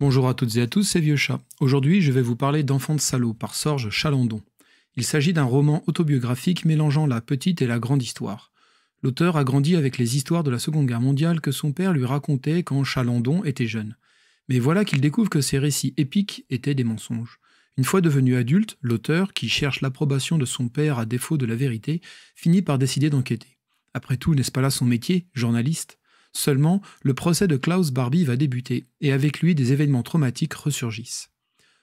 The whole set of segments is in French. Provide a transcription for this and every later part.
Bonjour à toutes et à tous, c'est Vieux Chat. Aujourd'hui, je vais vous parler d'Enfants de salaud par Sorge Chalandon. Il s'agit d'un roman autobiographique mélangeant la petite et la grande histoire. L'auteur a grandi avec les histoires de la Seconde Guerre mondiale que son père lui racontait quand Chalandon était jeune. Mais voilà qu'il découvre que ces récits épiques étaient des mensonges. Une fois devenu adulte, l'auteur, qui cherche l'approbation de son père à défaut de la vérité, finit par décider d'enquêter. Après tout, n'est-ce pas là son métier, journaliste? Seulement, le procès de Klaus Barbie va débuter, et avec lui des événements traumatiques ressurgissent.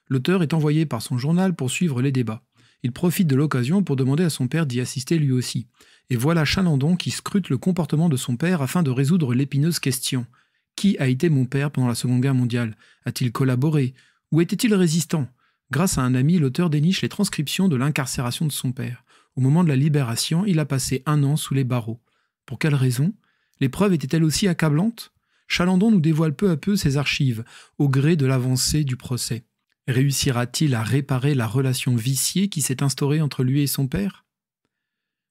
L'auteur est envoyé par son journal pour suivre les débats. Il profite de l'occasion pour demander à son père d'y assister lui aussi. Et voilà Chalandon qui scrute le comportement de son père afin de résoudre l'épineuse question. Qui a été mon père pendant la Seconde Guerre mondiale? A-t-il collaboré? Ou était-il résistant? Grâce à un ami, l'auteur déniche les transcriptions de l'incarcération de son père. Au moment de la libération, il a passé un an sous les barreaux. Pour quelle raison? L'épreuve était-elle aussi accablante? Chalandon nous dévoile peu à peu ses archives, au gré de l'avancée du procès. Réussira-t-il à réparer la relation viciée qui s'est instaurée entre lui et son père?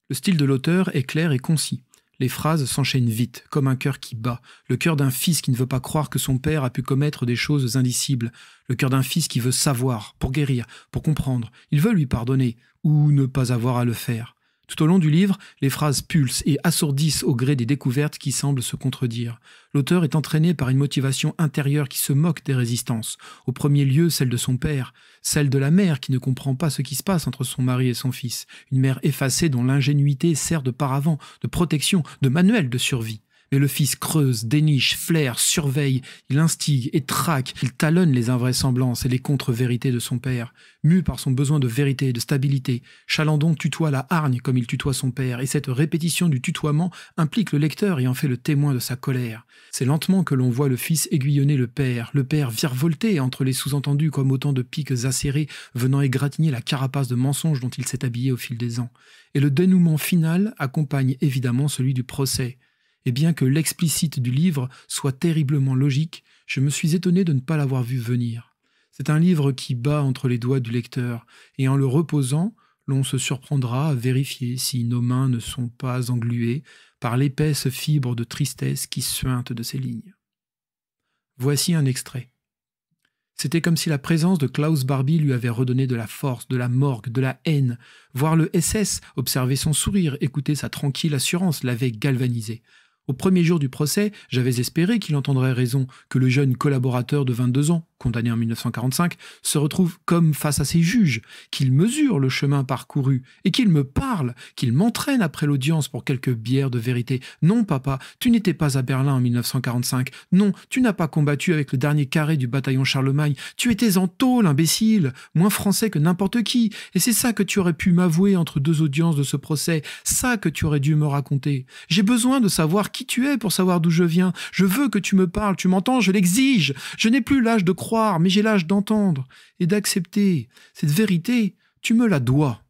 Le style de l'auteur est clair et concis. Les phrases s'enchaînent vite, comme un cœur qui bat, le cœur d'un fils qui ne veut pas croire que son père a pu commettre des choses indicibles, le cœur d'un fils qui veut savoir, pour guérir, pour comprendre, il veut lui pardonner, ou ne pas avoir à le faire. Tout au long du livre, les phrases pulsent et assourdissent au gré des découvertes qui semblent se contredire. L'auteur est entraîné par une motivation intérieure qui se moque des résistances, au premier lieu celle de son père, celle de la mère qui ne comprend pas ce qui se passe entre son mari et son fils, une mère effacée dont l'ingénuité sert de paravent, de protection, de manuel de survie. Mais le fils creuse, déniche, flaire, surveille, il instigue et traque, il talonne les invraisemblances et les contre-vérités de son père. Mu par son besoin de vérité et de stabilité, Chalandon tutoie la hargne comme il tutoie son père, et cette répétition du tutoiement implique le lecteur et en fait le témoin de sa colère. C'est lentement que l'on voit le fils aiguillonner le père, le père virevolter entre les sous-entendus comme autant de piques acérées venant égratigner la carapace de mensonges dont il s'est habillé au fil des ans. Et le dénouement final accompagne évidemment celui du procès. Et bien que l'explicite du livre soit terriblement logique, je me suis étonné de ne pas l'avoir vu venir. C'est un livre qui bat entre les doigts du lecteur, et en le reposant, l'on se surprendra à vérifier si nos mains ne sont pas engluées par l'épaisse fibre de tristesse qui suinte de ces lignes. Voici un extrait. C'était comme si la présence de Klaus Barbie lui avait redonné de la force, de la morgue, de la haine. Voir le SS, observer son sourire, écouter sa tranquille assurance l'avait galvanisé. Au premier jour du procès, j'avais espéré qu'il entendrait raison, que le jeune collaborateur de 22 ans, condamné en 1945, se retrouve comme face à ses juges, qu'il mesure le chemin parcouru, et qu'il me parle, qu'il m'entraîne après l'audience pour quelques bières de vérité. Non, papa, tu n'étais pas à Berlin en 1945. Non, tu n'as pas combattu avec le dernier carré du bataillon Charlemagne. Tu étais en tôle, imbécile, moins français que n'importe qui. Et c'est ça que tu aurais pu m'avouer entre deux audiences de ce procès, ça que tu aurais dû me raconter. J'ai besoin de savoir qui tu es pour savoir d'où je viens. Je veux que tu me parles, tu m'entends, je l'exige. Je n'ai plus l'âge de mais j'ai l'âge d'entendre et d'accepter. Cette vérité, tu me la dois.